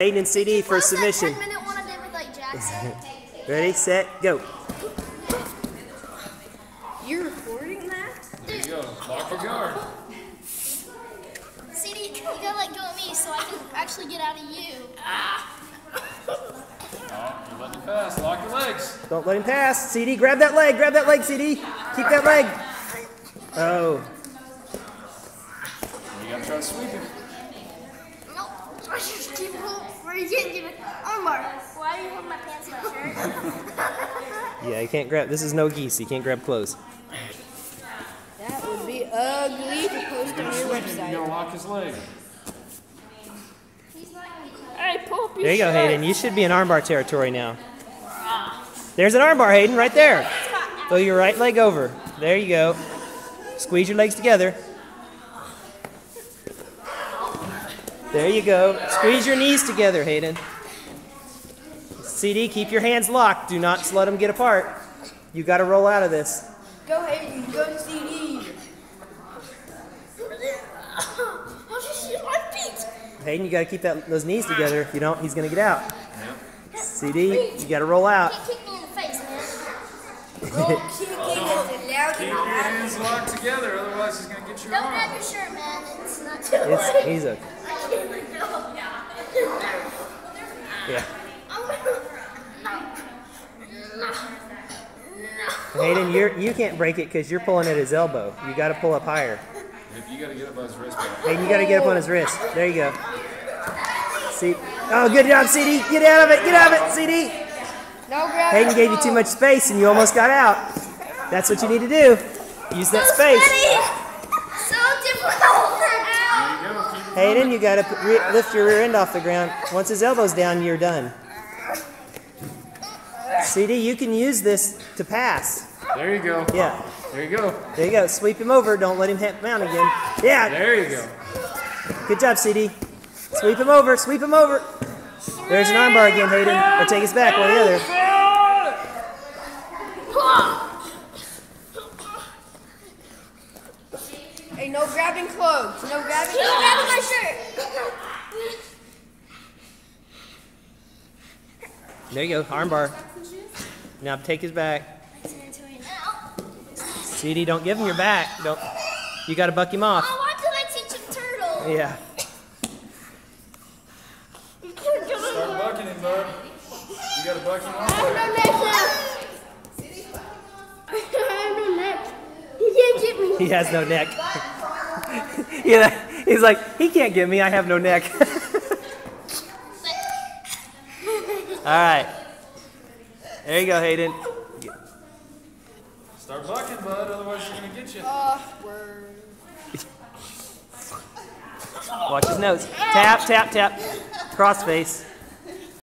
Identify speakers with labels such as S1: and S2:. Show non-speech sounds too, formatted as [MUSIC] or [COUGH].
S1: Hayden and CD for
S2: Close that
S1: submission.
S2: 10 minute one I did with like Jackson. [LAUGHS]
S1: Ready, set, go.
S3: You're recording that?
S4: There you go. Lock your guard.
S2: CD, you gotta let go of me so I can actually get out of you. Ah.
S4: Oh, you're letting it pass. Lock your legs.
S1: Don't let him pass. CD, grab that leg. Grab that leg, CD. Keep that leg. Oh,
S4: You gotta try to sweep it.
S2: No, I just keep where you can't give it. Armbar. Why are you holding my pants in my shirt?
S1: yeah, you can't grab. This is no gis. You can't grab clothes.
S3: That would be ugly to post on your
S4: You
S3: website.
S4: gotta lock his leg.
S3: Hey, pull
S1: There you go,
S3: shirt.
S1: Hayden. You should be in armbar territory now. There's an armbar, Hayden, right there. Throw your right leg over. There you go. Squeeze your legs together. There you go. Squeeze your knees together, Hayden. CD, keep your hands locked. Do not let them get apart. You got to roll out of this.
S3: Go Hayden, go CD.
S2: I'll just use my feet.
S1: Hayden, you got to keep that, those knees together. If you don't, he's going to get out. CD, you got to roll out.
S2: Can't kick me in the face, man. [LAUGHS]
S3: Go kick it as loud
S4: Keep your hands locked together, otherwise he's gonna get your
S2: Don't
S4: arm.
S2: grab your shirt, man. It's not too
S1: It's, he's a,
S2: I can't let go.
S1: Yeah.
S2: I'm gonna- No. No.
S1: Hayden, you're, you can't break it because you're pulling at his elbow. You got to pull up higher.
S4: You gotta get up by his wristband.
S1: Hayden, you got to get up on his wrist. There you go. See? Oh, good job, CD. Get out of it. Get out of it, CD.
S3: No grab.
S1: Hayden gave you too much space and you almost got out. That's what you need to do. Use that space.
S2: So difficult.
S4: There you go. Keep
S1: Hayden, you got to re- lift your rear end off the ground. Once his elbow's down, you're done. CD, you can use this to pass.
S4: There you go.
S1: Yeah.
S4: There you go.
S1: There you go. Sweep him over. Don't let him hit down again. Yeah.
S4: There you go.
S1: Good job, CD. Sweep him over. Sweep him over. There's an armbar again, Hayden. Or take his back, one or the other.
S3: Hey, no grabbing clothes. No grabbing
S2: Keep
S3: clothes.
S2: grabbing my shirt.
S1: There you go. Armbar. Now take his back.
S2: It's into it now.
S1: CD, don't give him your back. Don't. You got to buck him off.
S2: Oh, why did I teach him turtle?
S1: Yeah.
S4: Start bucking him, bud. You gotta buck him off.
S2: No neck now. I have no neck. He can't get me.
S1: He has no neck. [LAUGHS] yeah. He's like, he can't get me. I have no neck. [LAUGHS] All right. There you go, Hayden.
S4: Start bucking, bud, otherwise she's gonna get you.
S1: Watch his nose. Tap, tap, tap. Cross face.